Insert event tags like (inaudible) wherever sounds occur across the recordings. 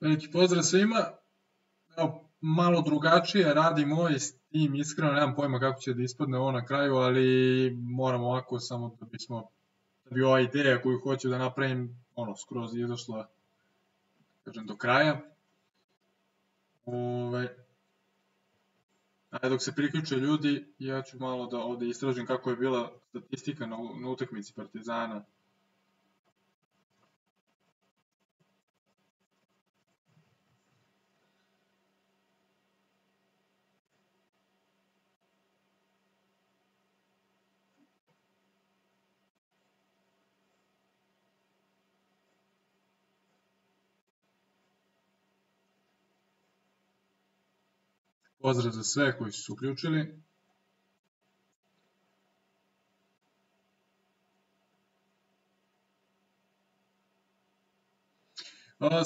Veliki pozdrav svima. Evo, malo drugačije radi moj tim, iskreno nemam pojma kako će da ispadne ovo na kraju, ali moram ovako samo da bismo da bi ova ideja koju hoću da napravim ono skroz izašla kažem do kraja. Ove, Ajde, dok se priključe ljudi, ja ću malo da ovde istražim kako je bila statistika na, na utakmici Partizana Pozdrav za sve koji su se uključili.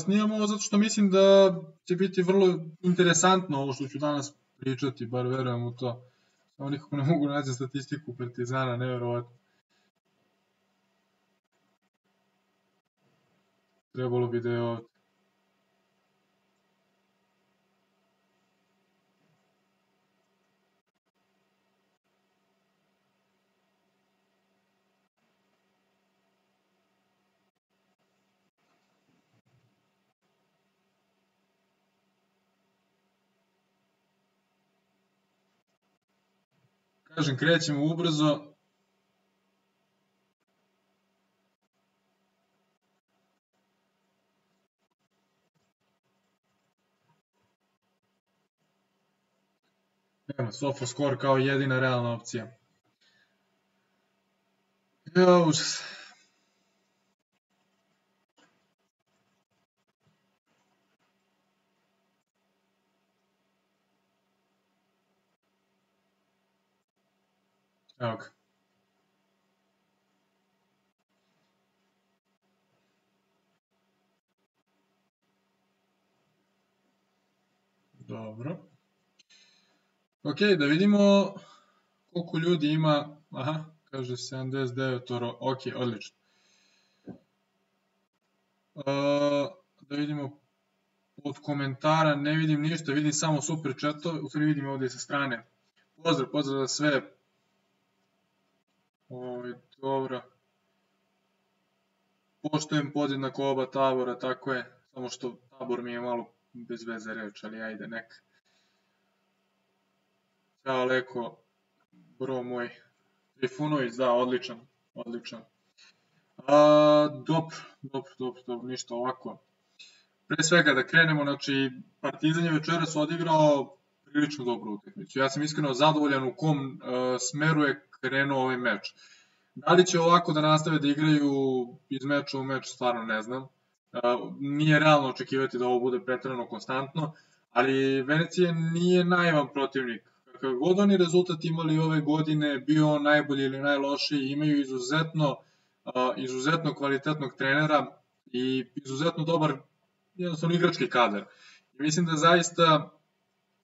Snimam ovo zato što mislim da će biti vrlo interesantno ovo što ću danas pričati, bar verujem u to. Samo nikako ne mogu naći statistiku Partizana, nevjerovatno. Trebalo bi da je ovde. Kažem, krećemo ubrzo. Evo, Sofoscore kao jedina realna opcija. Jo, užas. Evo ga. Dobro. Ok, da vidimo koliko ljudi ima. Aha, kaže 79 oro. Ok, odlično. Uh, da vidimo od komentara ne vidim ništa, vidim samo super chatove, u stvari vidim ovde sa strane. Pozdrav, pozdrav za sve, dobro. Poštojem podjednako oba tabora, tako je. Samo što tabor mi je malo bez veze reč, ali ajde, neka. Ćao, Leko, bro moj. Trifunović, da, odličan, odličan. A, dobro, dobro, dobro, dobro, ništa ovako. Pre svega da krenemo, znači Partizan je večeras odigrao prilično dobru utakmicu. Ja sam iskreno zadovoljan u kom uh, smeru je krenuo ovaj meč. Da li će ovako da nastave da igraju iz meča u meč, stvarno ne znam. Nije realno očekivati da ovo bude pretrano konstantno, ali Venecija nije naivan protivnik. Kakav god oni rezultat imali ove godine, bio najbolji ili najlošiji, imaju izuzetno, izuzetno kvalitetnog trenera i izuzetno dobar jednostavno igrački kadar. I mislim da zaista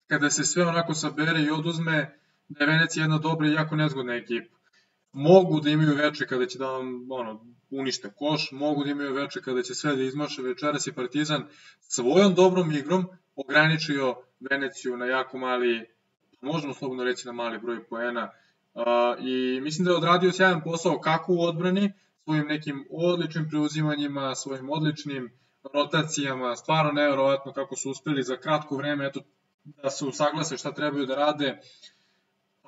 kada se sve onako sabere i oduzme, da je Venecija jedna dobra i jako nezgodna ekipa. Mogu da imaju veče kada će da vam ono, unište koš, mogu da imaju veče kada će sve da izmaše večeras i Partizan svojom dobrom igrom ograničio Veneciju na jako mali, možemo slobodno reći na mali broj poena. I mislim da je odradio sjajan posao kako u odbrani, svojim nekim odličnim preuzimanjima, svojim odličnim rotacijama, stvarno nevjerovatno kako su uspeli za kratko vreme eto, da se usaglase šta trebaju da rade,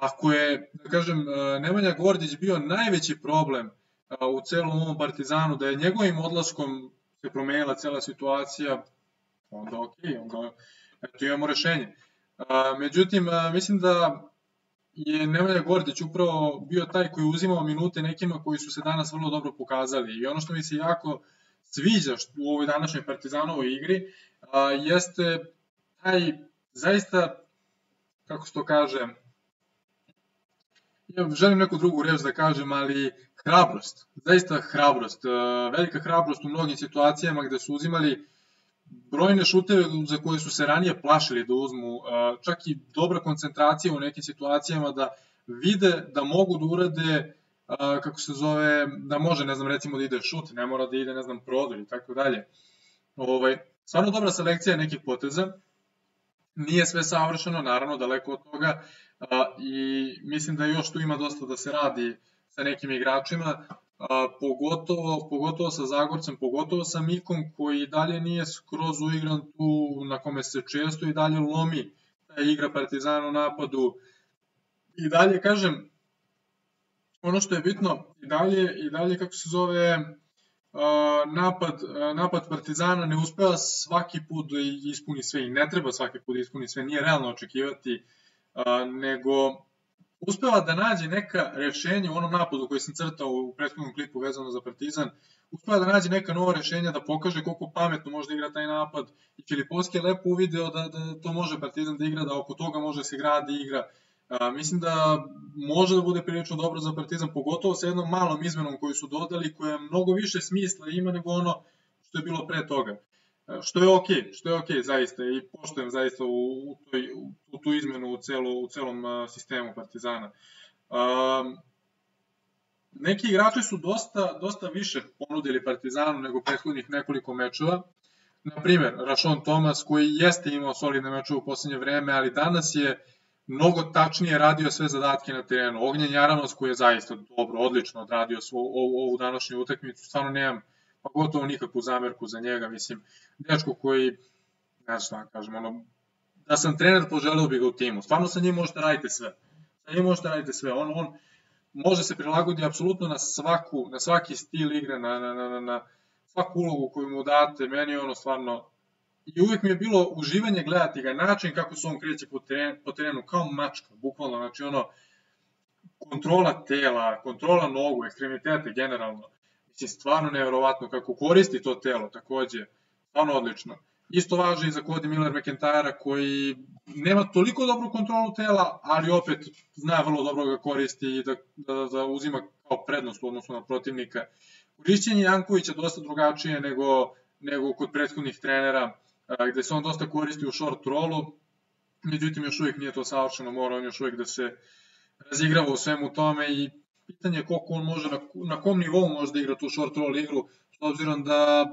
ako je, da kažem, e, Nemanja Gordić bio najveći problem e, u celom ovom Partizanu, da je njegovim odlaskom se promenila cela situacija, onda ok, onda eto imamo rešenje. E, međutim, mislim da je Nemanja Gordić upravo bio taj koji uzimao minute nekima koji su se danas vrlo dobro pokazali. I ono što mi se jako sviđa u ovoj današnjoj Partizanovoj igri jeste taj zaista, kako se to kaže, ja želim neku drugu reč da kažem, ali hrabrost, zaista hrabrost, e, velika hrabrost u mnogim situacijama gde su uzimali brojne šuteve za koje su se ranije plašili da uzmu, e, čak i dobra koncentracija u nekim situacijama da vide da mogu da urade e, kako se zove, da može, ne znam, recimo da ide šut, ne mora da ide, ne znam, prodor i tako dalje. Ovaj, stvarno dobra selekcija nekih poteza, nije sve savršeno, naravno, daleko od toga, i mislim da još tu ima dosta da se radi sa nekim igračima, pogotovo, pogotovo sa Zagorcem, pogotovo sa Mikom koji dalje nije skroz uigran tu na kome se često i dalje lomi ta igra Partizana u napadu. I dalje, kažem, ono što je bitno, i dalje, i dalje kako se zove, napad, napad Partizana ne uspeva svaki put da ispuni sve i ne treba svaki put da ispuni sve, nije realno očekivati, nego uspeva da nađe neka rešenja u onom napadu koji sam crtao u prethodnom klipu vezano za Partizan, uspeva da nađe neka nova rešenja, da pokaže koliko pametno može da igra taj napad i Filipovski je lepo uvideo da, da to može Partizan da igra, da oko toga može se gradi igra. A, mislim da može da bude prilično dobro za Partizan, pogotovo sa jednom malom izmenom koju su dodali, koja mnogo više smisla ima nego ono što je bilo pre toga. Što je okej, okay, što je okej okay, zaista i poštujem zaista u, u, toj, u tu izmenu u, celo, u celom uh, sistemu Partizana. Um, neki igrači su dosta, dosta više ponudili Partizanu nego prethodnih nekoliko mečeva. Naprimer, Rašon Tomas koji jeste imao solidne mečeve u poslednje vreme, ali danas je mnogo tačnije radio sve zadatke na terenu. Ognjen Jaranos koji je zaista dobro, odlično odradio svu, ovu, ovu današnju utakmicu, stvarno nemam pa gotovo nikakvu zamerku za njega, mislim, dečko koji, ne znam šta da kažem, ono, da sam trener, poželeo bih ga u timu. Stvarno sa njim možete raditi sve. Sa njim možete raditi sve. On, on može se prilagodi apsolutno na svaku, na svaki stil igre, na, na, na, na svaku ulogu koju mu date. Meni je ono stvarno i uvijek mi je bilo uživanje gledati ga, način kako se on kreće po terenu, po terenu kao mačka, bukvalno, znači ono, kontrola tela, kontrola nogu, ekstremitete generalno. Mislim, stvarno nevjerovatno kako koristi to telo takođe, stvarno odlično. Isto važi i za Cody Miller McIntyre koji nema toliko dobru kontrolu tela, ali opet zna vrlo dobro ga koristi i da, da, da uzima kao prednost u odnosu na protivnika. Korišćenje Jankovića dosta drugačije nego, nego kod prethodnih trenera, gde se on dosta koristi u short rollu, međutim još uvijek nije to savršeno, mora on još uvijek da se razigrava u svemu tome i pitanje je koliko on može, na, na kom nivou može da igra tu short roll igru, s obzirom da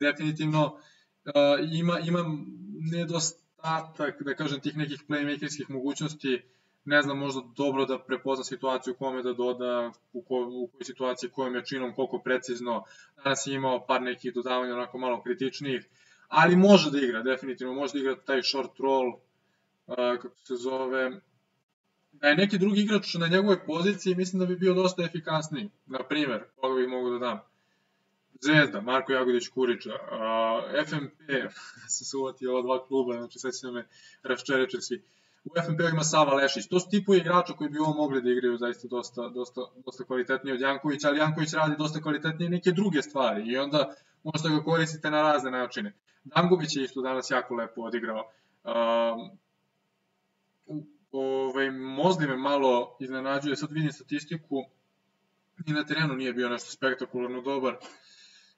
definitivno uh, ima, ima nedostatak, da kažem, tih nekih playmakerskih mogućnosti, ne znam, možda dobro da prepozna situaciju kome da doda, u, ko, u kojoj situaciji, kojom jačinom, koliko precizno. Danas je imao par nekih dodavanja onako malo kritičnijih, ali može da igra, definitivno, može da igra taj short roll, uh, kako se zove, da je neki drugi igrač na njegovoj poziciji, mislim da bi bio dosta efikasniji. Na primer, koga bih mogu da dam. Zvezda, Marko Jagodić Kurića, uh, FMP, se (laughs) se uvati ova dva kluba, znači sve se me raščereče svi. U FNP ima Sava Lešić. To su tipovi igrača koji bi ovo mogli da igraju zaista dosta, dosta, dosta kvalitetnije od Jankovića, ali Janković radi dosta kvalitetnije neke druge stvari i onda možete ga koristite na razne načine. Dangović je isto danas jako lepo odigrao. Um, ovaj, Mozli me malo iznenađuje, sad vidim statistiku, i na terenu nije bio nešto spektakularno dobar,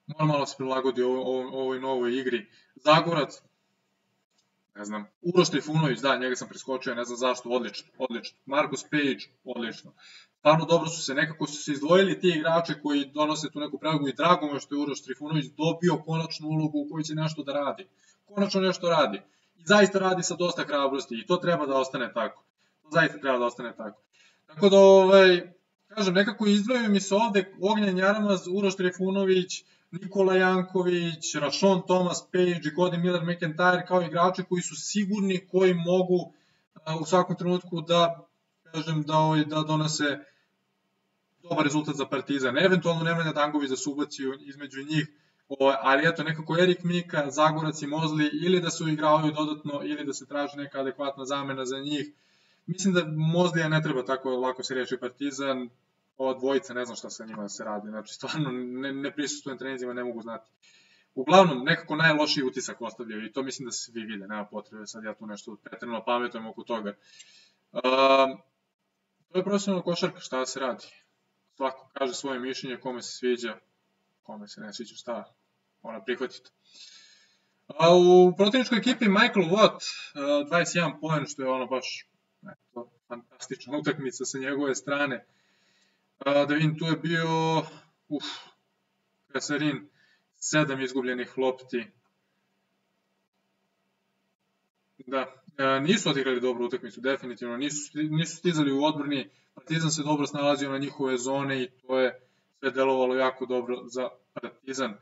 mora malo se prilagodi ovoj, ovoj novoj igri. Zagorac, ne znam, Uroš Trifunović, da, njega sam preskočio, ne znam zašto, odlično, odlično. Marcus Page, odlično. Stvarno dobro su se, nekako su se izdvojili ti igrače koji donose tu neku prelagu i drago me što je Uroš Trifunović dobio konačnu ulogu u kojoj će nešto da radi. Konačno nešto radi i zaista radi sa dosta hrabrosti i to treba da ostane tako. To zaista treba da ostane tako. Tako da, ovaj, kažem, nekako izdvajaju mi se ovde Ognjan Jaramaz, Uroš Trifunović, Nikola Janković, Rašon Thomas Page Cody Miller McIntyre kao igrači koji su sigurni, koji mogu u svakom trenutku da, kažem, da, ovaj, da donose dobar rezultat za Partizan. Eventualno Nemanja Dangović da se ubaci između njih, O, ali eto, nekako Erik Mika, Zagorac i Mozli, ili da se uigravaju dodatno, ili da se traži neka adekvatna zamena za njih. Mislim da Mozlija ne treba tako lako se reći Partizan, ova dvojica ne znam šta sa njima da se radi, znači stvarno ne, ne prisustujem trenizima, ne mogu znati. Uglavnom, nekako najlošiji utisak ostavljaju i to mislim da se svi vide, nema potrebe, sad ja tu nešto pretredno pametujem oko toga. Uh, to je profesionalna košarka, šta da se radi. Svako kaže svoje mišljenje, kome se sviđa, kome se ne sviđa šta, mora prihvatiti. A u protivničkoj ekipi Michael Watt, 21 poen, što je ono baš eto, fantastična utakmica sa njegove strane. Da vidim, tu je bio, uf, Kasarin, sedam izgubljenih lopti, Da, e, nisu odigrali dobru utakmicu, definitivno. Nisu, nisu stizali u odbrani, Partizan se dobro snalazio na njihove zone i to je sve delovalo jako dobro za Partizan.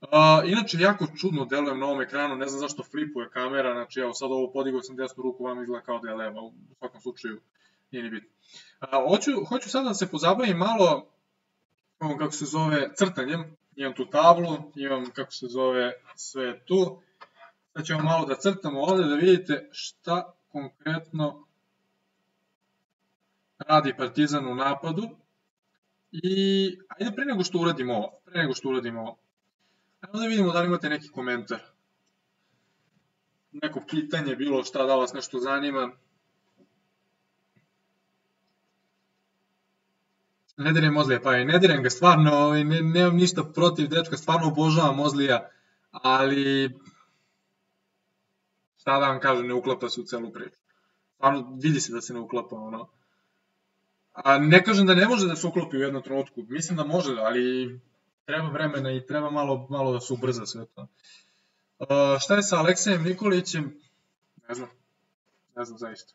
Uh, inače, jako čudno delujem na ovom ekranu, ne znam zašto flipuje kamera, znači evo sad ovo podigao sam desnu ruku, vam izgleda kao da je leva, u svakom slučaju nije ni bitno. Uh, hoću, hoću sad da se pozabavim malo ovom kako se zove crtanjem, imam tu tablu, imam kako se zove sve tu, sad ćemo malo da crtamo ovde da vidite šta konkretno radi Partizan u napadu. I ajde pre nego što uradimo ovo, pre nego što uradimo ovo, ajde da vidimo da li imate neki komentar, neko pitanje, bilo šta, da vas nešto zanima, ne direm Mozlija, pa i ne direm ga stvarno, ovaj, ne, nemam ništa protiv dečka, stvarno obožavam Mozlija, ali šta da vam kažem, ne uklapa se u celu priču. Stvarno, vidi se da se ne uklapa, ono. A ne kažem da ne može da se uklopi u jednom trenutku, mislim da može, ali treba vremena i treba malo, malo da se ubrza sve to. Uh, šta je sa Aleksejem Nikolićem? Ne znam, ne znam zaista.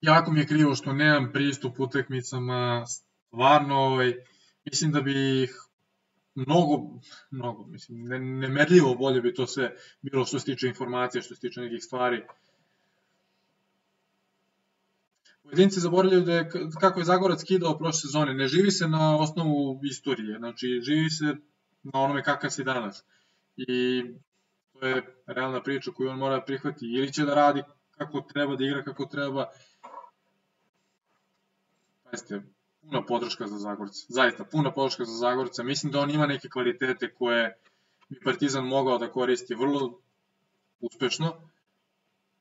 Jako mi je krivo što nemam pristup utakmicama, stvarno, ovaj, mislim da bi ih mnogo, mnogo, mislim, ne, nemerljivo bolje bi to sve bilo što se tiče informacija, što se tiče nekih stvari. Pojedinci zaboravljaju da je, kako je Zagorac kidao prošle sezone, ne živi se na osnovu istorije, znači živi se na onome kakav si danas. I to je realna priča koju on mora prihvati. Ili će da radi kako treba, da igra kako treba, Jeste, puna podrška za Zagorce. Zaista, puna podrška za Zagorce. Mislim da on ima neke kvalitete koje bi Partizan mogao da koristi vrlo uspešno.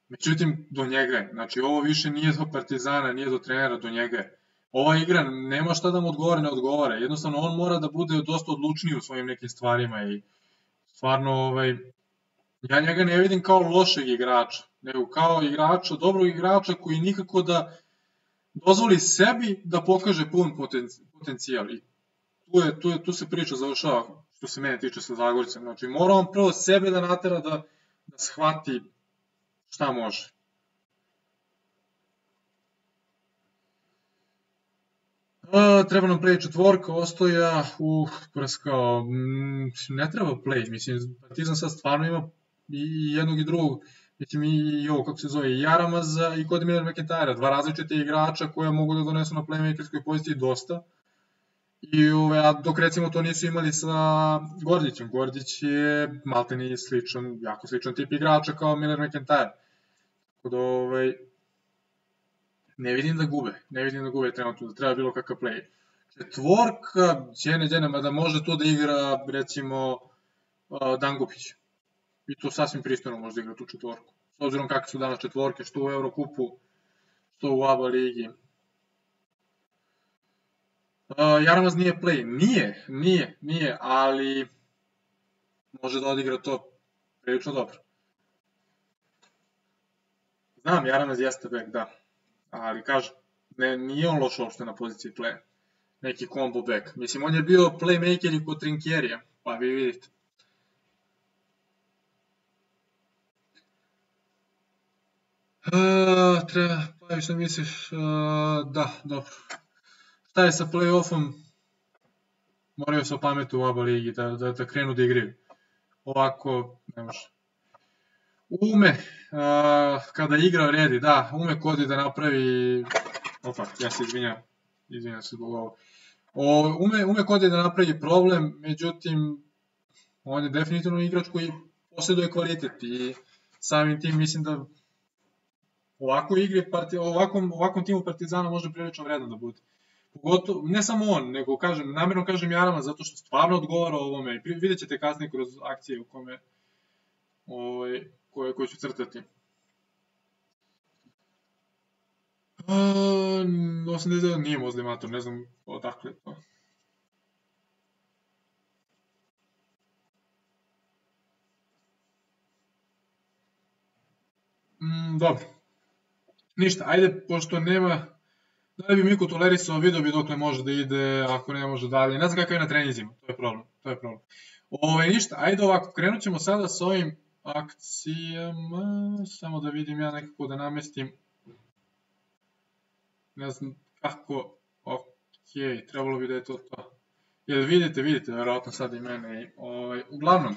Međutim, do njega je. Znači, ovo više nije do Partizana, nije do trenera, do njega je. Ova igra nema šta da mu odgovore, ne odgovore. Jednostavno, on mora da bude dosta odlučniji u svojim nekim stvarima i stvarno, ovaj, ja njega ne vidim kao lošeg igrača, nego kao igrača, dobrog igrača koji nikako da dozvoli sebi da pokaže pun potencijal. I tu, je, tu, je, tu se priča završava, što se mene tiče sa Zagoricem. Znači, mora on prvo sebe da natera da, da shvati šta može. A, treba nam play četvorka, ostoja, uh, prskao, mm, ne treba play, mislim, Partizan sad stvarno ima i jednog i drugog Mislim, i ovo, kako se zove, i Jaramaza i Kodimir McIntyre, dva različite igrača koja mogu da donesu na playmakerskoj poziciji dosta. I ove, a dok recimo to nisu imali sa Gordićem. Gordić je malteni sličan, jako sličan tip igrača kao Miller McIntyre. Tako da, ovaj, ne vidim da gube, ne vidim da gube trenutno, da treba bilo kakav play. Četvorka, Đene Đene, mada može to da igra, recimo, Dangupić i to sasvim pristojno može da igra tu četvorku. S obzirom kakve su danas četvorke, što u Eurokupu, što u ABA ligi. Uh, Jaramaz nije play. Nije, nije, nije, ali može da odigra to prilično dobro. Znam, Jaramaz jeste back, da. Ali kažem, ne, nije on loš uopšte na poziciji play. Neki combo back. Mislim, on je bio playmaker i kod Trinkjerija, pa vi vidite. Treba, pa što misliš, uh, da, dobro. Šta je sa play-offom? Moraju se opametu u oba ligi, da, da, da krenu da igraju. Ovako, ne može. Ume, uh, kada igra redi, da, ume kodi da napravi... Opa, ja se izvinjam, izvinjam se zbog ovo. O, ume, ume kodi da napravi problem, međutim, on je definitivno igrač koji posjeduje kvalitet i samim tim mislim da ovako igri, parti, ovakvom, ovakvom timu Partizana može prilično vredan da bude. Pogotovo, ne samo on, nego kažem, namjerno kažem Jarama zato što stvarno odgovara ovome i vidjet ćete kasnije kroz akcije u kome ovaj, koje, koje ću crtati. Uh, 89 nije Mozlimator, ne znam odakle to. Mm, dobro. Ništa, ajde, pošto nema, Da bi Miko tolerisao, video bi dokle može da ide, ako ne može dalje. Ne znam kakav je na trenizima, to je problem. To je problem. Ove, ništa, ajde ovako, krenut ćemo sada sa ovim akcijama, samo da vidim ja nekako da namestim, ne znam kako, ok, trebalo bi da je to to. Jel vidite, vidite, verovatno sad i mene. Ovaj, uglavnom,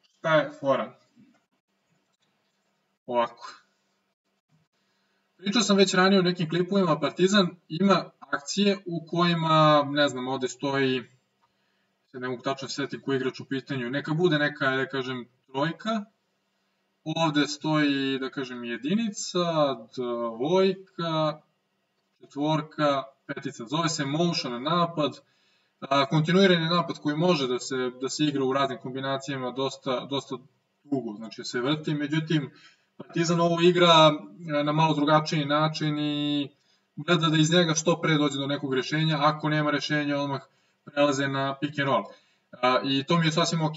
šta je fora? Ovako. Pričao sam već ranije u nekim klipovima, Partizan ima akcije u kojima, ne znam, ovde stoji, se ne mogu tačno setiti koji igrač u pitanju, neka bude neka, da kažem, trojka, ovde stoji, da kažem, jedinica, dvojka, četvorka, petica, zove se motion napad, a, kontinuirani napad koji može da se, da se igra u raznim kombinacijama dosta, dosta dugo, znači se vrti, međutim Partizan ovo igra na malo drugačiji način i gleda da iz njega što pre dođe do nekog rešenja, ako nema rešenja odmah prelaze na pick and roll. I to mi je sasvim ok.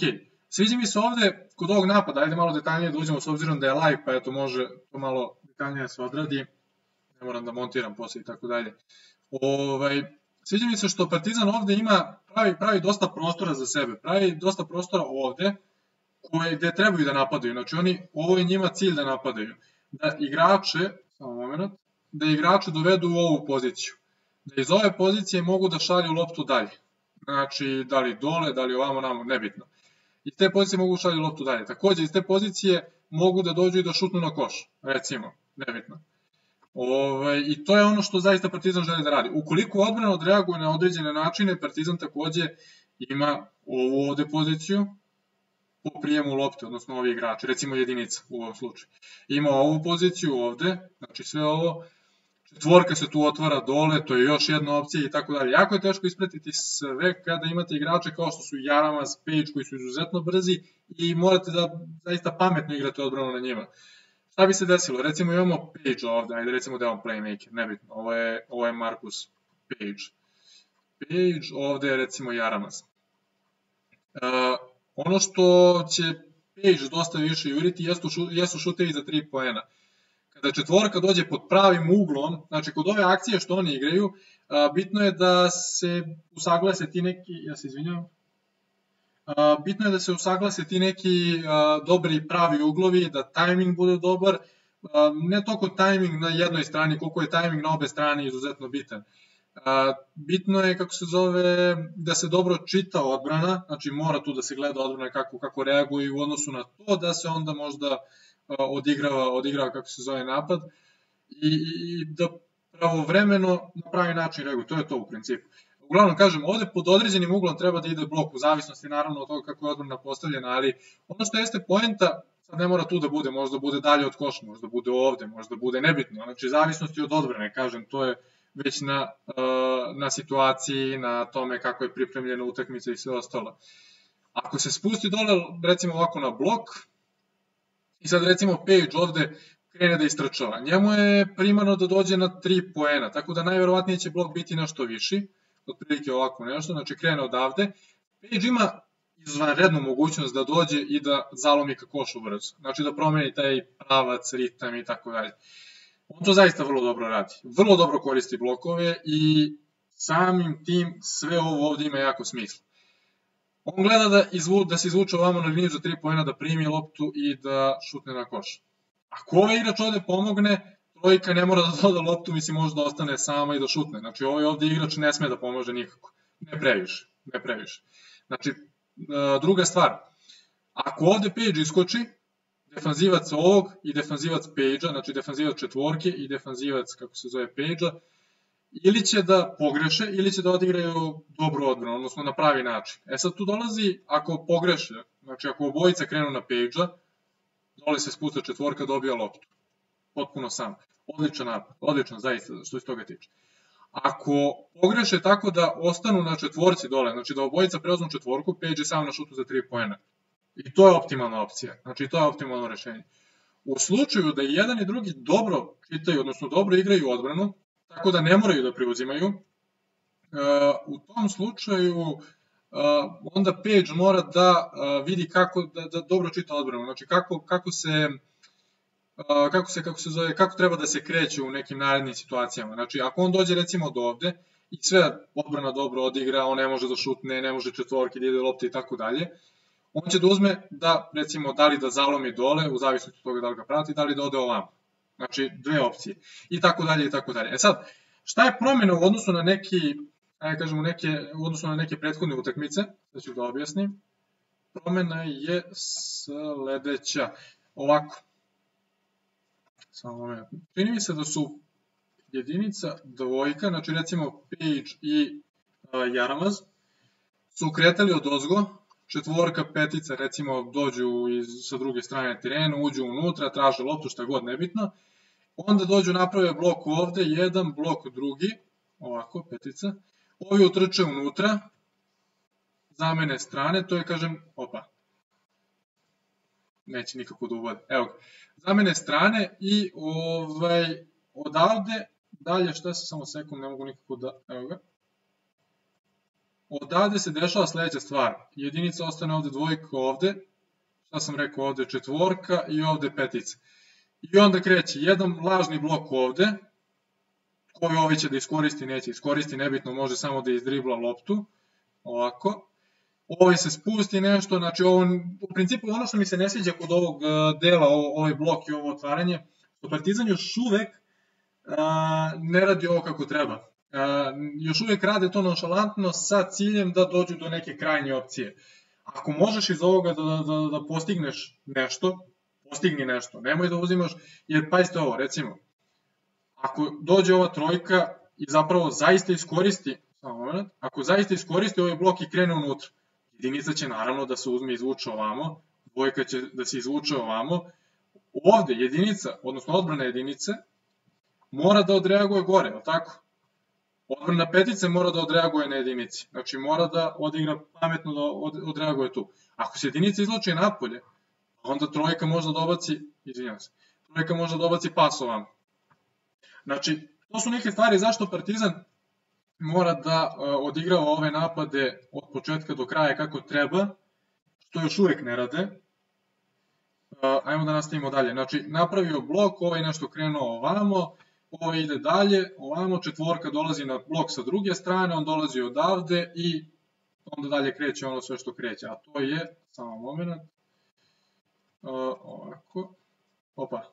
Sviđa mi se ovde kod ovog napada, ajde malo detaljnije da uđemo s obzirom da je live, pa eto može to malo detaljnije da se odradi, ne moram da montiram posle i tako dalje. Ovaj, Sviđa mi se što Partizan ovde ima, pravi, pravi dosta prostora za sebe, pravi dosta prostora ovde, koje, gde trebaju da napadaju. Znači oni, ovo je njima cilj da napadaju. Da igrače, samo moment, da igrače dovedu u ovu poziciju. Da iz ove pozicije mogu da šalju loptu dalje. Znači, da li dole, da li ovamo, namo, nebitno. Iz te pozicije mogu da šalju loptu dalje. Takođe, iz te pozicije mogu da dođu i da šutnu na koš, recimo, nebitno. Ove, ovaj, I to je ono što zaista Partizan želi da radi. Ukoliko odbrana odreaguje na određene načine, Partizan takođe ima ovu ovde poziciju po prijemu lopte, odnosno ovi igrači, recimo jedinica u ovom slučaju. Ima ovu poziciju ovde, znači sve ovo, četvorka se tu otvara dole, to je još jedna opcija i tako dalje. Jako je teško ispratiti sve kada imate igrače kao što su Jaramas, Page koji su izuzetno brzi i morate da zaista pametno igrate odbranu na njima. Šta bi se desilo? Recimo imamo Page ovde, ajde recimo da je on playmaker, nebitno, ovo je, ovo je Marcus Page. Page, ovde je recimo Jaramas. Uh, ono što će Page dosta više juriti jesu, šu, jesu šutevi za 3 poena. Kada četvorka dođe pod pravim uglom, znači kod ove akcije što oni igraju, bitno je da se usaglase ti neki, ja se izvinjam, bitno je da se usaglase ti neki dobri pravi uglovi, da tajming bude dobar, ne toliko tajming na jednoj strani, koliko je tajming na obe strane izuzetno bitan. Bitno je, kako se zove, da se dobro čita odbrana, znači mora tu da se gleda odbrana kako, kako reaguje u odnosu na to, da se onda možda odigrava, odigrava kako se zove napad i, i da pravovremeno na pravi način reaguje. To je to u principu. Uglavnom, kažem, ovde pod određenim uglom treba da ide blok, u zavisnosti naravno od toga kako je odbrana postavljena, ali ono što jeste poenta, sad ne mora tu da bude, možda bude dalje od koša, možda bude ovde, možda bude nebitno, znači zavisnosti od odbrane, kažem, to je već na, uh, na situaciji, na tome kako je pripremljena utakmica i sve ostalo. Ako se spusti dole, recimo ovako na blok, i sad recimo Page ovde krene da istračava, njemu je primarno da dođe na 3 poena, tako da najverovatnije će blok biti nešto viši, otprilike ovako nešto, znači krene odavde. Page ima izvanrednu mogućnost da dođe i da zalomi ka košu brzo. Znači da promeni taj pravac, ritam i tako dalje. On to zaista vrlo dobro radi. Vrlo dobro koristi blokove i samim tim sve ovo ovde ima jako smisla. On gleda da, izvu, da se izvuče ovamo na liniju za 3 pojena, da primi loptu i da šutne na koš. Ako ovaj igrač ovde pomogne, trojka ne mora da doda loptu, mislim može da ostane sama i da šutne. Znači ovaj ovde igrač ne sme da pomože nikako. Ne previše, ne previše. Znači, e, druga stvar, ako ovde Page iskoči, defanzivac ovog i defanzivac Page-a, znači defanzivac četvorke i defanzivac, kako se zove, Page-a, ili će da pogreše, ili će da odigraju dobru odbranu, odnosno na pravi način. E sad tu dolazi, ako pogreše, znači ako obojica krenu na Page-a, dole se spusta četvorka, dobija loptu potpuno sam. Odličan napad, odličan zaista što se toga tiče. Ako pogreše tako da ostanu na četvorci dole, znači da obojica preuzmu četvorku, Page je sam na šutu za 3 poena. I to je optimalna opcija, znači to je optimalno rešenje. U slučaju da jedan i drugi dobro čitaju, odnosno dobro igraju odbranu, tako da ne moraju da preuzimaju, uh, u tom slučaju uh, onda Page mora da uh, vidi kako da, da dobro čita odbranu, znači kako, kako se kako se, kako se zove, kako treba da se kreće u nekim narednim situacijama. Znači, ako on dođe recimo do ovde i sve odbrana dobro odigra, on ne može da šutne, ne može četvorke, da ide lopte i tako dalje, on će da uzme da, recimo, da li da zalomi dole, u zavisnosti od toga da li ga prati, da li da ode ovamo. Znači, dve opcije. I tako dalje, i tako dalje. E sad, šta je promjena u odnosu na neki, ajde kažemo, neke, u odnosu na neke prethodne utakmice, da ću da objasnim. Promjena je sledeća. Ovako. Samo moment. Čini mi se da su jedinica dvojka, znači recimo Page i uh, Jaramaz, su kretali od ozgo, četvorka, petica recimo dođu iz, sa druge strane terena, uđu unutra, traže loptu, šta god nebitno, onda dođu naprave blok ovde, jedan, blok drugi, ovako, petica, ovi utrče unutra, zamene strane, to je, kažem, opa, neće nikako da uvode, evo ga, zamene strane i ovaj, odavde, dalje, šta se, samo sekund, ne mogu nikako da, evo ga, Odavde se dešava sledeća stvar. Jedinica ostane ovde dvojka ovde, šta sam rekao ovde četvorka i ovde petica. I onda kreće jedan lažni blok ovde, koji ovi će da iskoristi, neće iskoristi, nebitno može samo da izdribla loptu, ovako. Ovaj se spusti nešto, znači ovo, u principu ono što mi se ne sviđa kod ovog e, dela, ovaj blok i ovo otvaranje, što Partizan još uvek a, ne radi ovo kako treba još uvek rade to nonšalantno sa ciljem da dođu do neke krajnje opcije. Ako možeš iz ovoga da, da, da postigneš nešto, postigni nešto, nemoj da uzimaš, jer pazite ovo, recimo, ako dođe ova trojka i zapravo zaista iskoristi, ako zaista iskoristi ovaj blok i krene unutra, jedinica će naravno da se uzme i izvuče ovamo, dvojka će da se izvuče ovamo, ovde jedinica, odnosno odbrana jedinice, mora da odreaguje gore, je tako? Odbrana petice mora da odreaguje na jedinici. Znači mora da odigra pametno da odreaguje tu. Ako se jedinica izloči napolje, onda trojka može da obaci, izvinjam se, trojka može da obaci pas ovam. Znači, to su neke stvari zašto Partizan mora da uh, odigrava ove napade od početka do kraja kako treba, što još uvek ne rade. Uh, ajmo da nastavimo dalje. Znači, napravio blok, ovaj nešto krenuo ovamo, ovo ide dalje, ovamo četvorka dolazi na blok sa druge strane, on dolazi odavde i onda dalje kreće ono sve što kreće, a to je, samo moment, ovako, opa,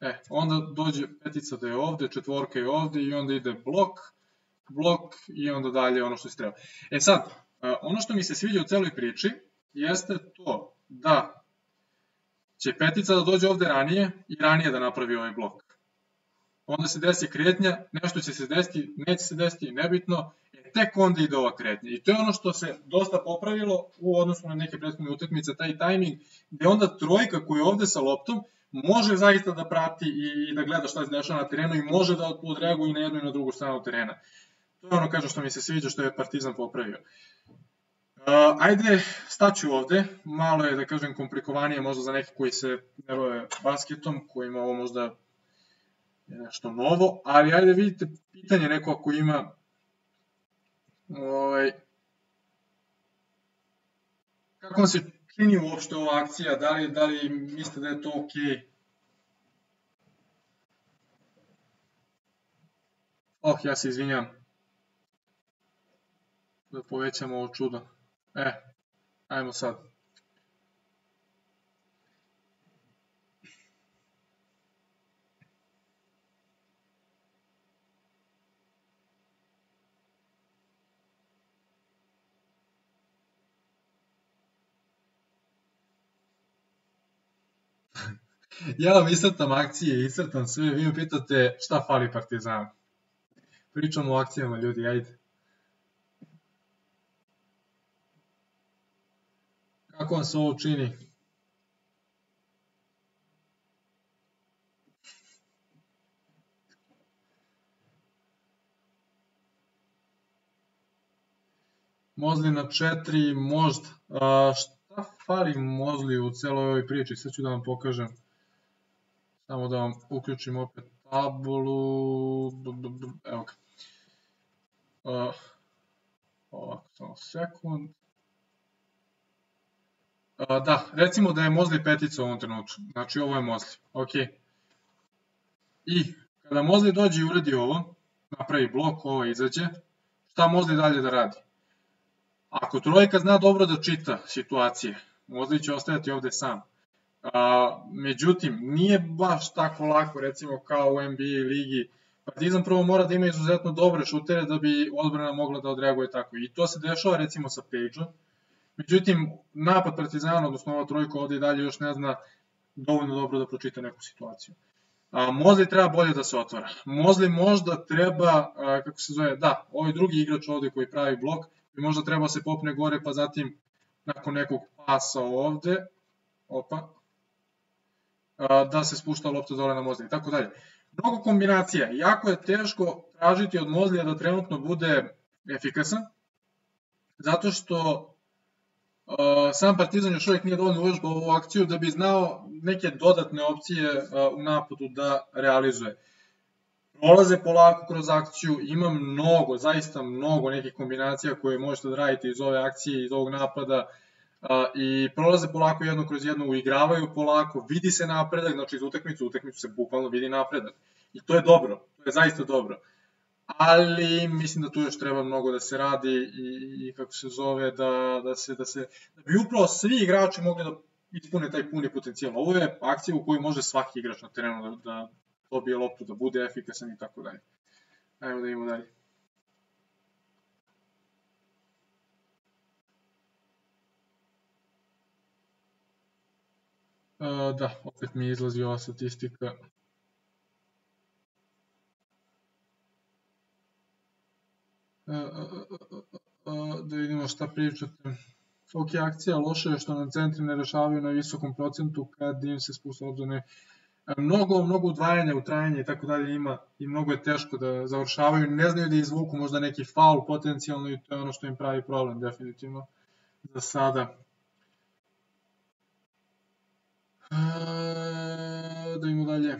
e, onda dođe petica da je ovde, četvorka je ovde i onda ide blok, blok i onda dalje ono što se treba. E sad, ono što mi se sviđa u celoj priči jeste to da će petica da dođe ovde ranije i ranije da napravi ovaj blok onda se desi kretnja, nešto će se desiti, neće se desiti, nebitno, e, tek onda ide ova kretnja. I to je ono što se dosta popravilo u odnosu na neke prethodne utakmice, taj tajming, gde onda trojka koja je ovde sa loptom, može zaista da prati i, i da gleda šta se dešava na terenu i može da odreaguje na jednu i na drugu stranu terena. To je ono, kažem, što mi se sviđa, što je Partizan popravio. Uh, ajde, staću ovde, malo je, da kažem, komplikovanije možda za neke koji se bave basketom, kojima ovo možda je nešto novo, ali ajde vidite pitanje neko ako ima ovaj, kako vam se čini uopšte ova akcija, da li, da li mislite da je to? Okay? Oh, ja se izvinjam. Da povećamo ovo čudo. E, ajmo sad. Ja vam iscrtam akcije, iscrtam sve, vi mi pitate šta fali Partizanu. Pričamo o akcijama, ljudi, ajde. Kako vam se ovo čini? Mozli na 4, možda. A, šta fali Mozli u celoj ovoj priči? Sad ću da vam pokažem. Samo da vam uključim opet tabulu. Evo ga. Ovako, samo sekund. Da, recimo da je Mozli petica u ovom trenutku. Znači ovo je Mozli. Ok. I kada Mozli dođe i uradi ovo, napravi blok, ovo izađe, šta Mozli dalje da radi? Ako trojka zna dobro da čita situacije, Mozli će ostajati ovde sam. A, međutim, nije baš tako lako, recimo kao u NBA ligi, Partizan prvo mora da ima izuzetno dobre šutere da bi odbrana mogla da odreaguje tako. I to se dešava recimo sa Page-om. Međutim, napad Partizana, odnosno ova trojka ovde i dalje još ne zna dovoljno dobro da pročita neku situaciju. A, Mozli treba bolje da se otvara. Mozli možda treba, a, kako se zove, da, ovaj drugi igrač ovde koji pravi blok, bi možda treba se popne gore, pa zatim nakon nekog pasa ovde, opa, da se spušta lopta dole na Mozli i tako dalje. Mnogo kombinacija, jako je teško tražiti od Mozlija da trenutno bude efikasan, zato što sam Partizan još uvijek nije dovoljno uvežbao ovu akciju da bi znao neke dodatne opcije u napadu da realizuje. Prolaze polako kroz akciju, ima mnogo, zaista mnogo nekih kombinacija koje možete da radite iz ove akcije, iz ovog napada i prolaze polako jedno kroz jedno, uigravaju polako, vidi se napredak, znači iz utakmicu u utakmicu se bukvalno vidi napredak. I to je dobro, to je zaista dobro ali mislim da tu još treba mnogo da se radi i, i kako se zove, da, da, se, da, se, da bi upravo svi igrači mogli da ispune taj puni potencijal. Ovo je akcija u kojoj može svaki igrač na terenu da, da dobije loptu, da bude efikasan i tako dalje. Ajmo da idemo dalje. Da, opet mi izlazi ova statistika. da vidimo šta pričate. Ok, akcija loše je što nam centri ne rešavaju na visokom procentu kad im se spusta obzorne mnogo, mnogo udvajanja u trajanje i tako dalje ima i mnogo je teško da završavaju, ne znaju da izvuku možda neki faul potencijalno i to je ono što im pravi problem definitivno za sada. Da imamo dalje.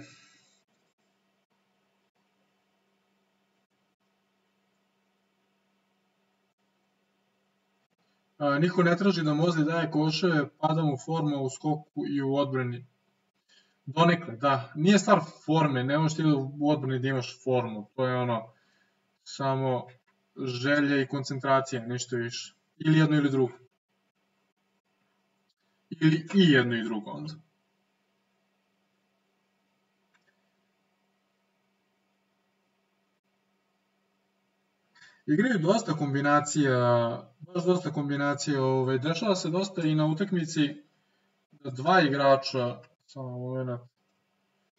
A, niko ne traži da Mozli daje koševe, pada mu forma u skoku i u odbrani. Donekle, da. Nije stvar forme, ne možeš ti u odbrani da imaš formu. To je ono, samo želja i koncentracija, ništa više. Ili jedno ili drugo. Ili i jedno i drugo onda. Igraju dosta kombinacija, baš dosta kombinacija, ovaj, dešava se dosta i na utakmici da dva igrača, samo moment,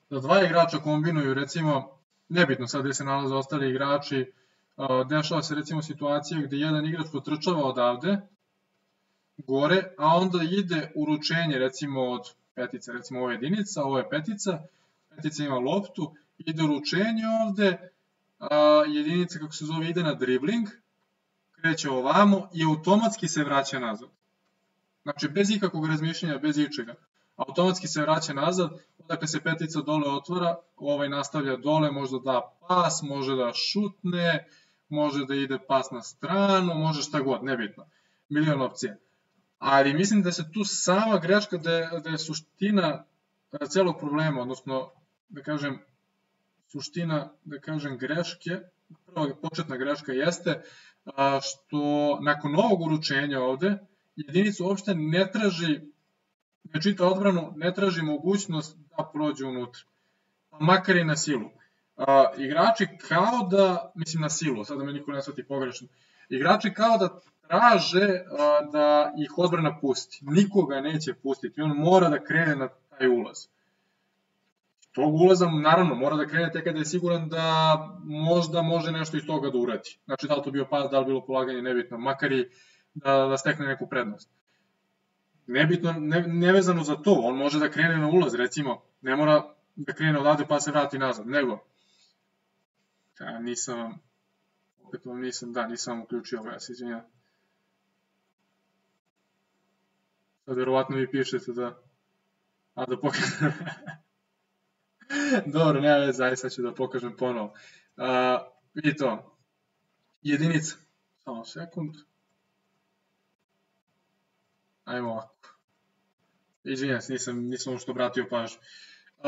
da dva igrača kombinuju, recimo, nebitno sad gde se nalaze ostali igrači, dešava se recimo situacija gde jedan igrač potrčava odavde, gore, a onda ide uručenje recimo od petice, recimo ovo je jedinica, ovo je petica, petica ima loptu, ide uručenje ovde, a, jedinica kako se zove ide na dribling, kreće ovamo i automatski se vraća nazad. Znači bez ikakvog razmišljanja, bez ičega. Automatski se vraća nazad, odakle se petica dole otvara, ovaj nastavlja dole, može da pas, može da šutne, može da ide pas na stranu, može šta god, nebitno. Milion opcija. Ali mislim da se tu sama greška, da je, da je suština celog problema, odnosno, da kažem, suština, da kažem, greške, prva početna greška jeste što nakon novog uručenja ovde, jedinica uopšte ne traži, ne čita odbranu, ne traži mogućnost da prođe unutra, pa makar i na silu. A, igrači kao da, mislim na silu, sada me niko ne svati pogrešno, igrači kao da traže da ih odbrana pusti. Nikoga neće pustiti, on mora da krene na taj ulaz tog ulaza, naravno, mora da krene tek kada je siguran da možda može nešto iz toga da uradi. Znači, da li to bio pas, da li bilo polaganje, nebitno, makar i da, da stekne neku prednost. Nebitno, ne, nevezano za to, on može da krene na ulaz, recimo, ne mora da krene odavde pa se vrati nazad, nego, ja nisam, opet vam nisam, da, nisam uključio ovo, ja se izvinjam. Sad verovatno vi pišete da, a da pokažem. (laughs) (laughs) Dobro, nema veze, aj sad ću da pokažem ponovo. Uh, vidi to. Jedinica. Samo sekund. Ajmo ovako. izvinjam se, nisam, nisam što obratio pažnju. Uh,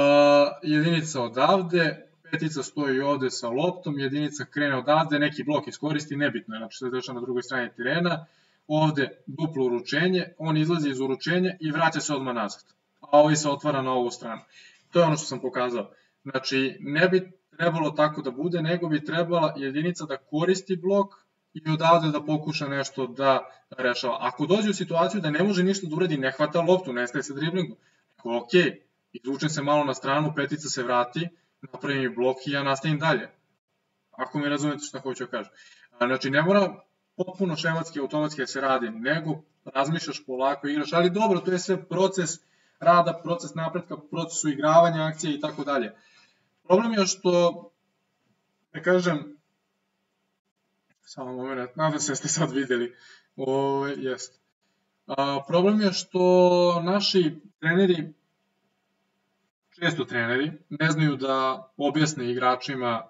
jedinica odavde, petica stoji ovde sa loptom, jedinica krene odavde, neki blok iskoristi, nebitno je, znači se dešava na drugoj strani terena, ovde duplo uručenje, on izlazi iz uručenja i vraća se odmah nazad, a ovaj se otvara na ovu stranu. To je ono što sam pokazao. Znači, ne bi trebalo tako da bude, nego bi trebala jedinica da koristi blok i odavde da pokuša nešto da rešava. Ako dođe u situaciju da ne može ništa da uradi, ne hvata loptu, nestaje sa driblingom, nego ok, izvučem se malo na stranu, petica se vrati, napravim i blok i ja nastavim dalje. Ako mi razumete šta hoću da kažem. Znači, ne mora potpuno šematski, automatski da se radi, nego razmišljaš polako, igraš, ali dobro, to je sve proces rada, proces napretka, proces uigravanja akcije i tako dalje. Problem je što, da kažem, samo moment, nadam se da ste sad videli, o, jest. A, problem je što naši treneri, često treneri, ne znaju da objasne igračima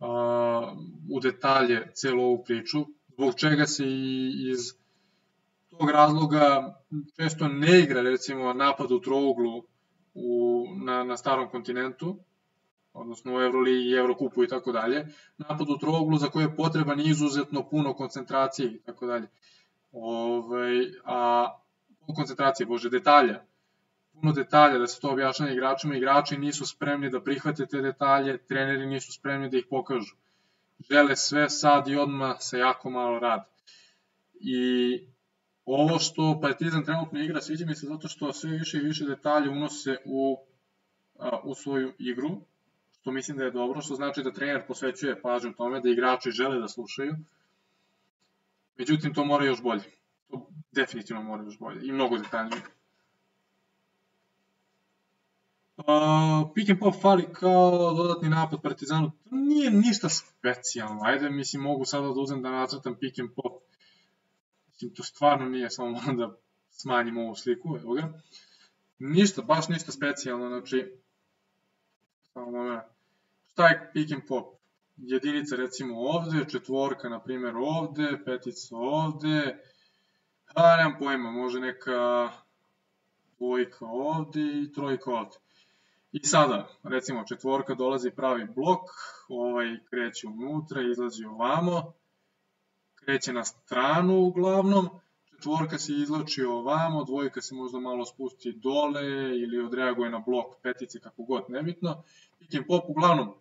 a, u detalje celu ovu priču, zbog čega se i iz tog razloga često ne igra recimo napad u trouglu u, na, na starom kontinentu, odnosno u Euroligi, Eurokupu i tako dalje, napad u trouglu za koje je potreban izuzetno puno koncentracije i tako dalje. Ove, a koncentracije, bože, detalja. Puno detalja da se to objašnjava igračima, igrači nisu spremni da prihvate te detalje, treneri nisu spremni da ih pokažu. Žele sve sad i odmah sa jako malo rada. I ovo što Partizan trenutno igra sviđa mi se zato što sve više i više detalje unose u, u svoju igru, što mislim da je dobro, što znači da trener posvećuje pažnju tome, da igrači žele da slušaju. Međutim, to mora još bolje. To definitivno mora još bolje i mnogo detaljnije. Uh, pick and pop fali kao dodatni napad Partizanu. To nije ništa specijalno. Ajde, mislim, mogu sada da uzem da nacrtam pick and pop. Mislim, to stvarno nije, samo moram da smanjim ovu sliku, evo ga. Ništa, baš ništa specijalno, znači, samo moment. Šta je pick and pop? Jedinica recimo ovde, četvorka na primjer ovde, petica ovde, a nemam pojma, može neka dvojka ovde i trojka ovde. I sada, recimo, četvorka dolazi pravi blok, ovaj kreće unutra, izlazi ovamo, kreće na stranu uglavnom, četvorka se izlači ovamo, dvojka se možda malo spusti dole ili odreaguje na blok petice, kako god, nebitno. Pick and pop, uglavnom,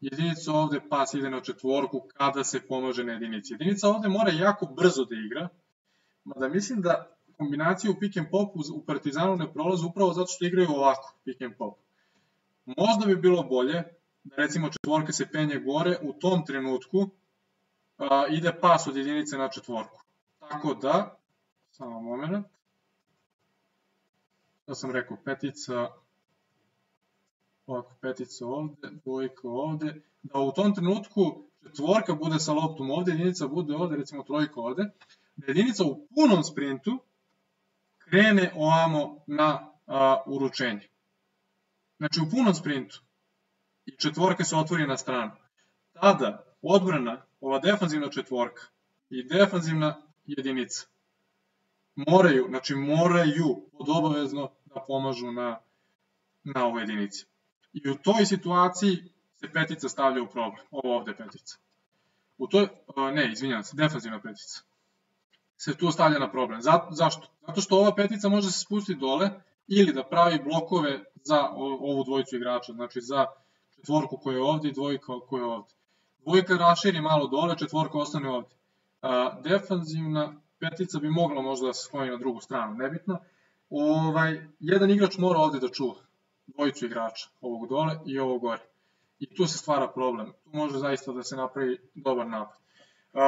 jedinica ovde pas ide na četvorku kada se pomaže na jedinici. Jedinica ovde mora jako brzo da igra, mada mislim da kombinacije u pick and popu u Partizanu ne prolaze upravo zato što igraju ovako, pick and pop. Možda bi bilo bolje da recimo četvorka se penje gore, u tom trenutku a, ide pas od jedinice na četvorku. Tako da, samo moment, to sam rekao, petica, ovako, petica ovde, dvojka ovde, da u tom trenutku četvorka bude sa loptom ovde, jedinica bude ovde, recimo trojka ovde, da jedinica u punom sprintu krene ovamo na a, uručenje. Znači u punom sprintu i četvorka se otvori na stranu. Tada odbrana, ova defanzivna četvorka i defanzivna jedinica moraju, znači moraju pod obavezno da pomažu na, na ovoj jedinici. I u toj situaciji se petica stavlja u problem. Ovo ovde petica. U toj, ne, izvinjam se, defanzivna petica. Se tu stavlja na problem. Zato, zašto? Zato što ova petica može se spustiti dole ili da pravi blokove za ovu dvojicu igrača, znači za četvorku koja je ovde i dvojka koja je ovde. Dvojka raširi malo dole, četvorka ostane ovde. A, defanzivna petica bi mogla možda da se skloni na drugu stranu, nebitno. Ovaj, jedan igrač mora ovde da čuva dvojicu igrača, ovog dole i ovog gore. I tu se stvara problem. Tu može zaista da se napravi dobar napad. Uh,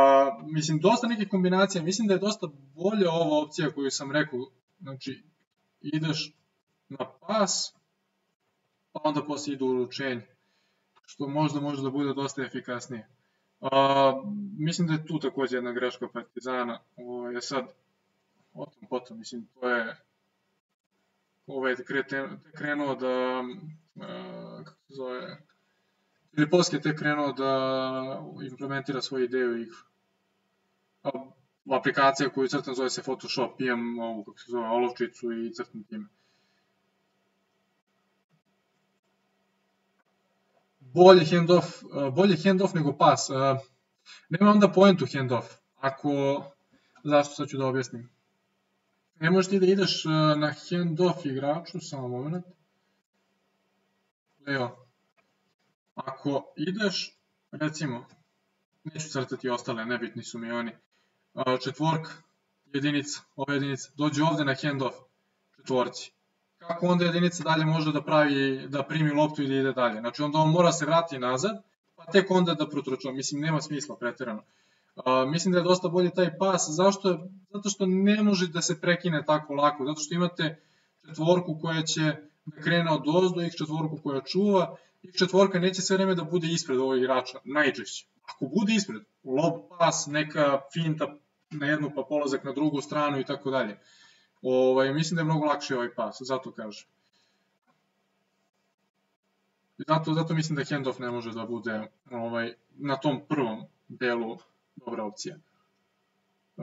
mislim, dosta nekih kombinacija, mislim da je dosta bolja ova opcija koju sam rekao, znači, ideš na pas, pa onda posle ide uručenje, što možda može da bude dosta efikasnije. Uh, mislim da je tu takođe jedna greška Partizana, ovo je sad, o tom potom, mislim, to je ovaj, krenuo da, uh, kako se zove, Filipovski je tek krenuo da implementira svoju ideju igru. Aplikacija koju crtam zove se Photoshop, imam ovu, kako se zove, olovčicu i crtam time. Bolje handoff, bolje handoff nego pas. Nema onda poentu handoff. Ako, zašto sad ću da objasnim. Ne možeš ti da ideš na handoff igraču, samo moment. Evo, ako ideš, recimo, neću crtati ostale, nebitni su mi oni, četvorka, jedinica, ova jedinica, dođe ovde na handoff, četvorci. Kako onda jedinica dalje može da pravi, da primi loptu i da ide dalje? Znači onda on mora se vrati nazad, pa tek onda da protrčava. Mislim, nema smisla preterano. Uh, mislim da je dosta bolji taj pas. Zašto? Zato što ne može da se prekine tako lako. Zato što imate četvorku koja će da krene od ozdo, ih četvorku koja čuva, ih četvorka neće sve vreme da bude ispred ovog igrača, najčešće. Ako bude ispred, lob pas, neka finta na jednu pa polazak na drugu stranu i tako dalje. Ovaj, mislim da je mnogo lakše ovaj pas, zato kažem. Zato, zato mislim da handoff ne može da bude ovaj, na tom prvom delu dobra opcija. E,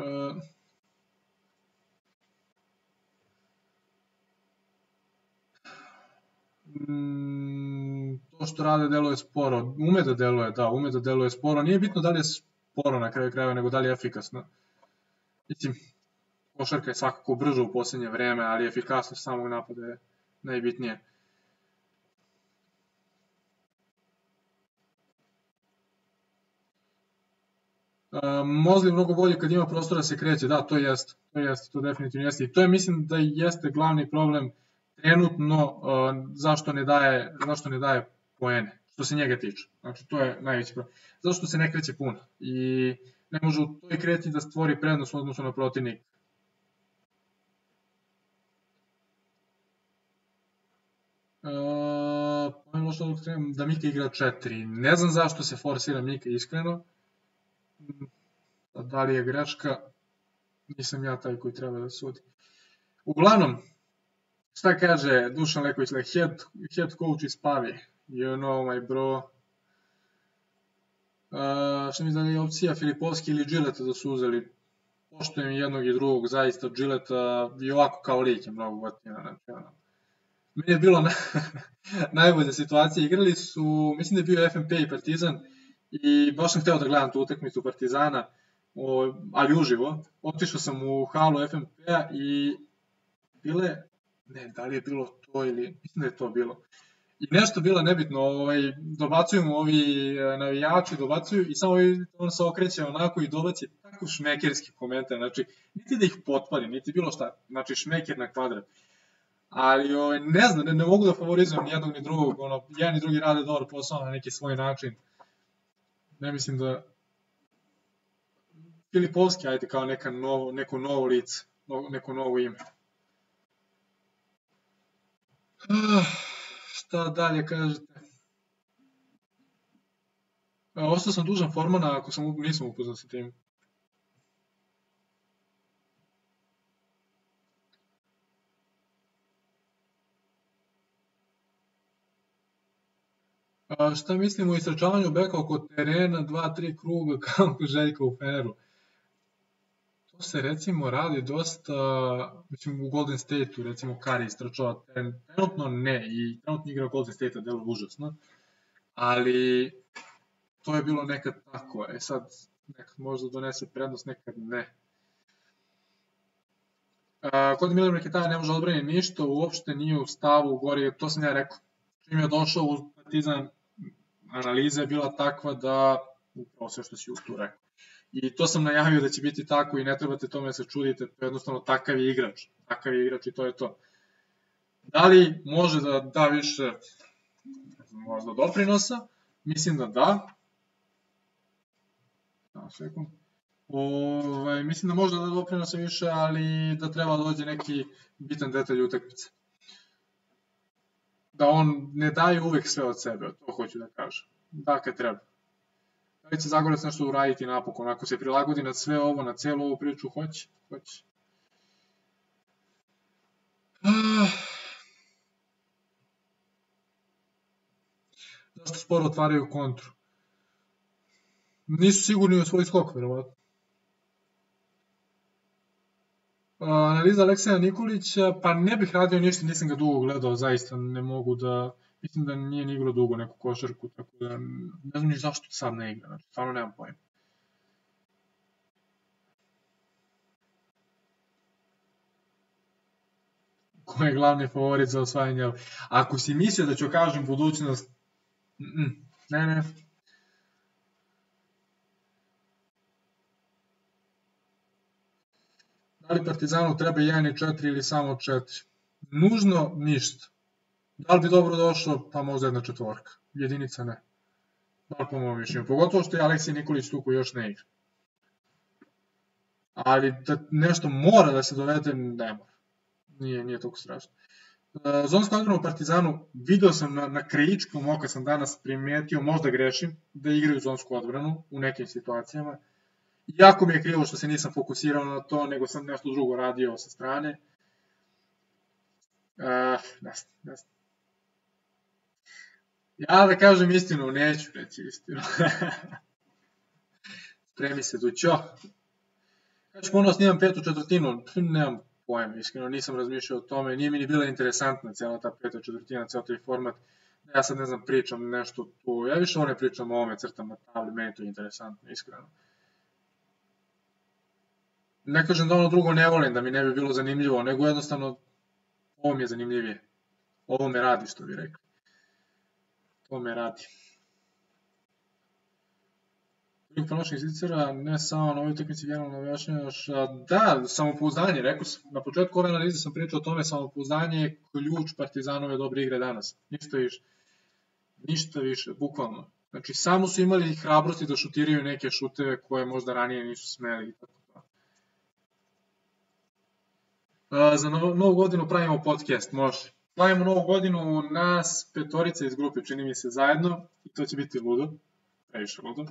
mm, to što rade deluje sporo. Ume da deluje, da, ume da deluje sporo. Nije bitno da li je sporo na kraju krajeva, nego da li je efikasno. Mislim, košarka je svakako brža u poslednje vreme, ali efikasnost samog napada je najbitnije. Uh, Mozli mnogo bolje kad ima prostora da se kreće, da, to jest, to jest, to definitivno jeste. I to je, mislim, da jeste glavni problem trenutno uh, zašto ne daje, zašto ne daje poene, što se njega tiče. Znači, to je najveći problem. Zašto se ne kreće puno i ne može u toj kreti da stvori prednost u odnosu na protivnika. Uh, što da Mika igra 4. Ne znam zašto se forsira Mika iskreno. Da li je greška, nisam ja taj koji treba da sudi. Uglavnom, šta kaže Dušan Leković, like head, head coach iz Pavi. You know my bro. Uh, šta mi da je opcija Filipovski ili Gilleta da su uzeli? Poštojem jednog i drugog, zaista Gilleta i ovako kao lik je mnogo gotivna. Znači, ono, meni je bilo (laughs) na, najbolje situacije. Igrali su, mislim da je bio FNP i Partizan i baš sam hteo da gledam tu utakmicu Partizana, o, ali uživo. Otišao sam u halu FNP-a i bile, ne, da li je bilo to ili, mislim da je to bilo. I nešto bilo nebitno, ovaj, dobacuju mu ovi e, navijači, dobacuju i samo on se okreće onako i dobaci tako šmekerski komentar, znači niti da ih potpali, niti bilo šta, znači šmeker na kvadrat ali ovaj, ne znam, ne, ne mogu da favorizujem ni jednog ni drugog, ono, jedan i drugi rade dobar posao na neki svoj način. Ne mislim da Filipovski, ajde, kao neka novo, neko novo lice, no, neko novo ime. Uh, šta dalje kažete? Ostao sam dužan Formana ako sam, nisam upoznat sa tim. A, šta mislimo o istračavanju beka oko terena, dva, tri kruga (laughs) kao Željka u Feneru? To se recimo radi dosta, mislim u Golden State-u recimo Kari istračava teren, trenutno ne i trenutno igra Golden State-a delo užasno, ali to je bilo nekad tako, e sad nekad možda donese prednost, nekad ne. Uh, kod Milan Meketaja ne može odbraniti ništa, uopšte nije u stavu gori, to sam ja rekao. Čim je došao u Partizan, analiza je bila takva da upravo sve što si tu rekao. I to sam najavio da će biti tako i ne trebate tome da se čudite, to je jednostavno takav je igrač. Takav je igrač i to je to. Da li može da da više možda doprinosa? Mislim da da. Da, sekund. Ovaj, mislim da može da da doprinosa više, ali da treba da dođe neki bitan detalj utakmice da on ne daje uvek sve od sebe, to hoću da kažem. Da, kad treba. Da li će Zagorac nešto uraditi napokon, ako se prilagodi na sve ovo, na celu ovu priču, hoće, hoće. Ah. Zašto sporo otvaraju kontru? Nisu sigurni u svoj skok, verovatno. Analiza Alekseja Nikolića, pa ne bih radio ništa, nisam ga dugo gledao, zaista ne mogu da... Mislim da nije ni igrao dugo neku košarku, tako da ne znam ni zašto sad ne igra, znači stvarno nemam pojma. Ko je glavni favorit za osvajanje? Ako si mislio da ću kažem budućnost, ne, ne. Li Partizanu treba 1 i 4 ili samo 4? Nužno ništa. Da li bi dobro došlo? Pa možda jedna četvorka. Jedinica ne. Bar po mojom mišljenju. Pogotovo što je Aleksij Nikolić tu koji još ne igra. Ali da nešto mora da se dovede, ne mora. Nije, nije toliko strašno. E, Zonsko odbrano Partizanu, video sam na, na krajičkom oka sam danas primetio, možda grešim, da igraju zonsku odbranu u nekim situacijama. Jako mi je krivo što se nisam fokusirao na to, nego sam nešto drugo radio sa strane. Uh, ne znam, ne znam. Ja da kažem istinu, neću reći istinu. (laughs) Spremi se, Dućo. Ću ponovno snimam petu četvrtinu, nemam pojma, iskreno nisam razmišljao o tome, nije mi ni bila interesantna cijela ta peta četvrtina, cijel taj format. Ja sad ne znam, pričam nešto tu, ja više ne pričam o ovome crtama tabli, meni to je interesantno, iskreno. Ne kažem da ono drugo ne volim, da mi ne bi bilo zanimljivo, nego jednostavno ovo mi je zanimljivije. Ovo me radi, što bi rekli. To me radi. Drugih promašnih zicera, ne samo na ovoj utakmici generalno objašnjavaš, da, samopouzdanje, rekao sam, na početku ove analize sam pričao o tome, samopouzdanje je ključ Partizanove dobre igre danas, ništa više. Ništa više, bukvalno. Znači, samo su imali hrabrosti da šutiraju neke šuteve koje možda ranije nisu smeli i tako to. Za novu godinu pravimo podcast, može. Pravimo novu godinu nas petorica iz grupe, čini mi se zajedno, i to će biti ludo, previše ludo.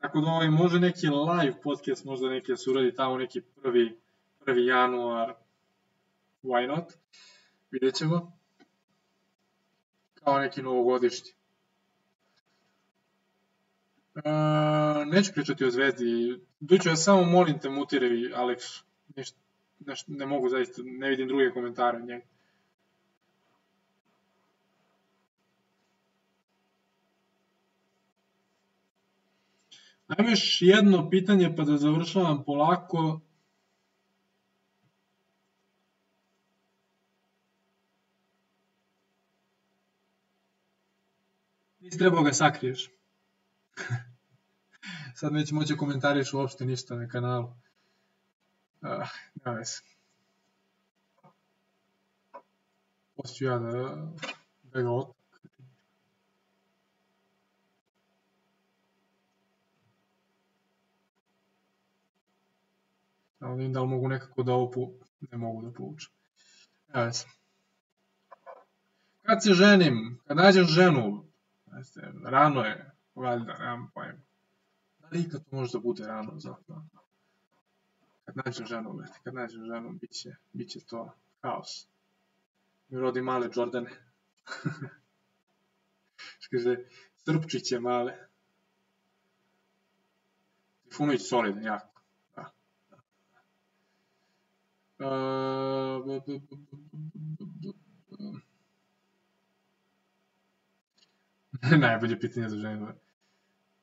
Tako da ovaj, može neki live podcast, možda neki se uradi tamo neki prvi, prvi januar, why not, vidjet ćemo. Kao neki novogodišnji. E, neću pričati o Zvezdi, Duću, ja samo molim te mutiraj Alex, ništa, neš, ne mogu zaista, ne vidim druge komentare od njega. Ajmo još jedno pitanje pa da završavam polako. Nisi trebao ga sakriješ. (laughs) Sad neće moći da komentariš uopšte ništa na kanalu. Ah, nema veze. Ja da, da ga vidim da li mogu nekako da ovo pu... ne mogu da povučem. Evo. Kad se ženim, kad nađem ženu, jeste, rano je, valjda, nemam pojma. Da li ikad to može da bude rano, zato? Kad nađem ženu, brate, kad nađem ženu, bit će, bit će to haos. Mi rodi male Jordane. (laughs) Kaže, strpčiće male. Trifunović solidan, jako. Najbolje pitanje za ženu.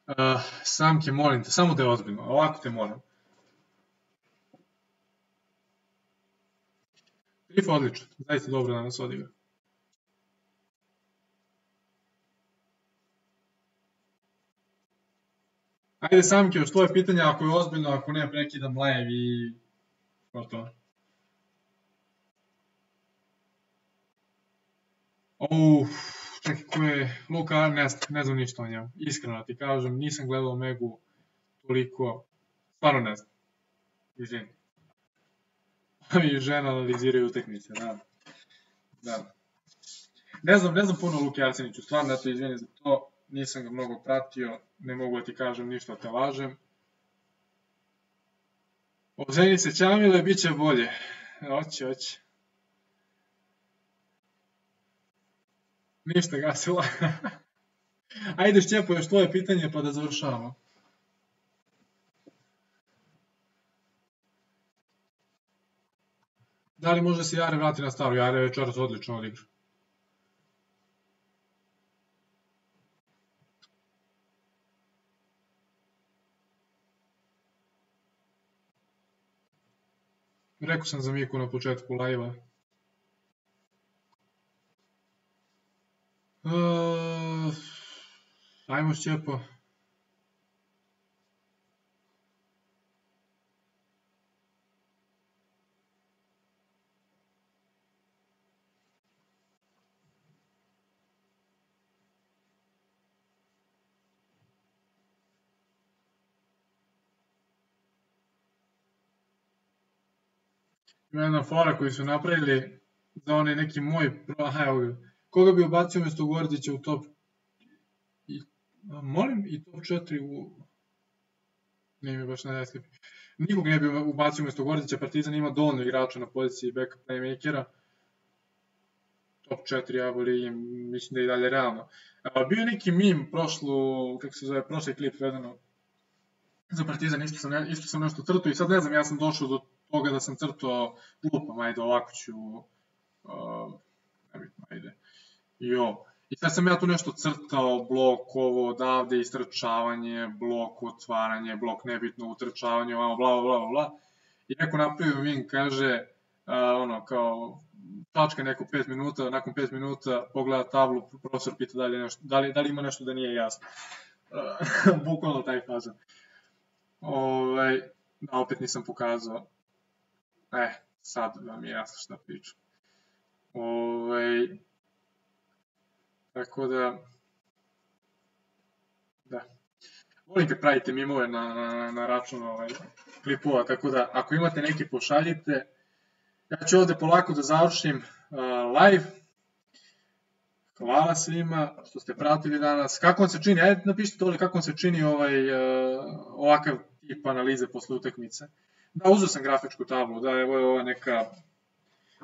Uh, samke, molim te, samo te ozbiljno, ovako te molim. Grif odlično, zaista dobro da nas odigra. Ajde Samke, još tvoje pitanje, ako je ozbiljno, ako ne, prekidam live i gotovo. Uf, čekaj, ko je Luka Arnest, ne znam ništa o njemu. Iskreno ti kažem, nisam gledao Megu toliko, stvarno ne znam. Izvini. (laughs) I žena analiziraju utekmice, da. Da. Ne znam, ne znam puno Luke Arseniću, stvarno, eto, izvini za to, nisam ga mnogo pratio, ne mogu da ti kažem ništa, te lažem. Oženi se Ćamile, bit će bolje. Oće, oće. Ništa gasila. (laughs) Ajde Šćepo, još tvoje pitanje pa da završavamo. Da li može se Jare vrati na staru? Jare večeras odlično odigra. Rekao sam za Miku na početku live-a. Uh, e, ajmo Šćepo. Ima jedna fora koju su napravili za onaj neki moj, aha evo ga, koga bi ubacio umjesto Gordića u top, i, molim, i top 4 u, nije mi baš na slipi. Nikog ne bi ubacio umjesto Gordića, Partizan ima dovoljno igrača na poziciji backup playmakera, top 4 ja volim, mislim da je i dalje realno. A, bio neki mim prošlu, kako se zove, prošli klip vedeno za Partizan, isto sam, isto sam nešto crtao i sad ne znam, ja sam došao do toga da sam crtao lupom, ajde ovako ću, uh, nebitno, ajde, jo. I sad sam ja tu nešto crtao, blok ovo odavde, istrčavanje, blok otvaranje, blok nebitno, utrčavanje, ovamo, bla, bla, bla, bla. I neko napravio min, kaže, uh, ono, kao, tačka neko 5 minuta, nakon 5 minuta pogleda tablu, profesor pita da li, nešto, da li, da li ima nešto da nije jasno. (laughs) Bukvalno taj fazan. Ovaj, da, opet nisam pokazao. E, sad vam je jasno šta pričam. Ovaj, tako da, da. Volim kad pravite mimove na, na, na račun ovaj, klipova, tako da ako imate neki pošaljite. Ja ću ovde polako da završim uh, live. Hvala svima što ste pratili danas. Kako vam se čini? Ajde napišite dole kako vam se čini ovaj, uh, ovakav tip analize posle utakmice. Da, uzeo sam grafičku tablu, da, evo je ova neka,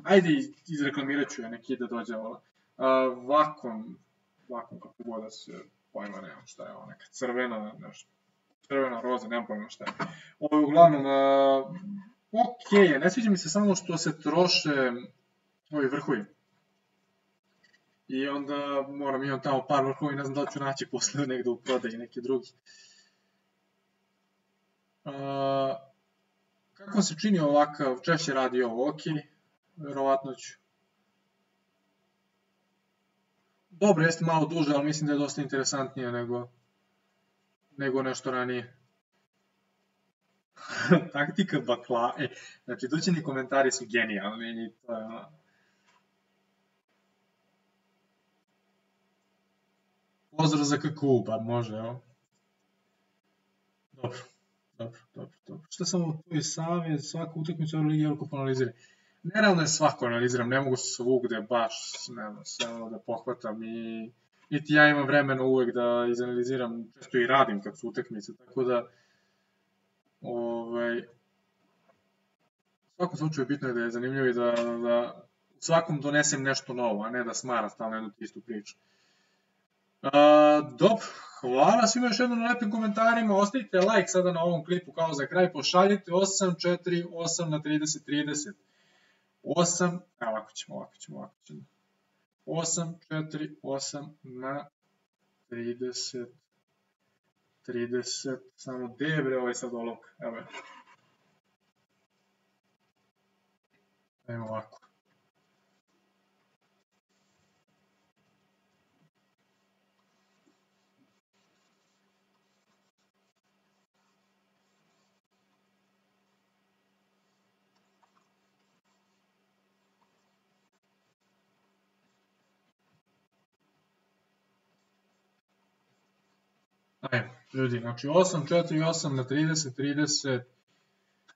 ajde izreklamirat ću je, neki da dođe ova. Uh, vakom, vakom kako god da se pojma, nemam šta je ovo, neka crvena, nešto, crvena roza, nemam pojma šta je. Ovo je uglavnom, uh, ok je, ne sviđa mi se samo što se troše ovi vrhovi. I onda moram imam tamo par vrhovi, ne znam da li ću naći posle negde u prodaji neki drugi. Uh, Kako se čini ovakav, češće radi ovo, ok, verovatno ću. Dobro, jeste malo duže, ali mislim da je dosta interesantnije nego, nego nešto ranije. (laughs) Taktika bakla, e, znači doćeni komentari su genijalni i to je ono... Pozdrav za Kakuba, može, evo. Dobro. Dobro, dobro, dobro. Šta samo tvoj savjet, svaku utakmicu Euroligi Jelko analizira? Nerealno je svako analiziram, ne mogu svugde baš ne sve ono da pohvatam i niti ja imam vremena uvek da izanaliziram, često i radim kad su utakmice, tako da ovaj, u svakom slučaju bitno je da je zanimljivo i da, da svakom donesem nešto novo, a ne da smara stalno jednu istu priču. Uh, dobro, hvala svima još jednom na lepim komentarima, ostavite like sada na ovom klipu kao za kraj, pošaljite 8, 4, 8 na 30, 30. 8, evo ovako ćemo, ovako ćemo, ovako ćemo. 8, 4, 8 na 30, 30, samo gde bre ovaj sad olovka, evo je. Evo ovako. Ajmo, ljudi, znači 8, 4, 8 na 30, 30,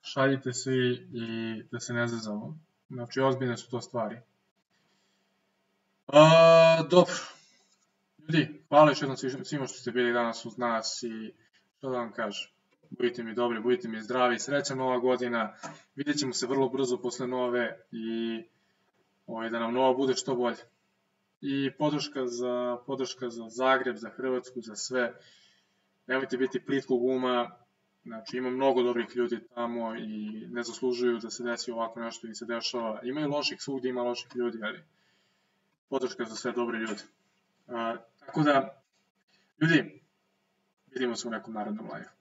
šaljite svi i da se ne zazamo. Znači, ozbiljne su to stvari. A, dobro. Ljudi, hvala još jednom svima što ste bili danas uz nas i što da vam kažem. Budite mi dobri, budite mi zdravi, srećna nova godina. Vidjet ćemo se vrlo brzo posle nove i ovaj, da nam nova bude što bolje. I podrška za, podrška za Zagreb, za Hrvatsku, za sve nemojte biti plitkog uma, znači ima mnogo dobrih ljudi tamo i ne zaslužuju da se desi ovako nešto i se dešava. Ima i loših, svugdje ima loših ljudi, ali podrška za sve dobre ljude. A, tako da, ljudi, vidimo se u nekom narodnom live.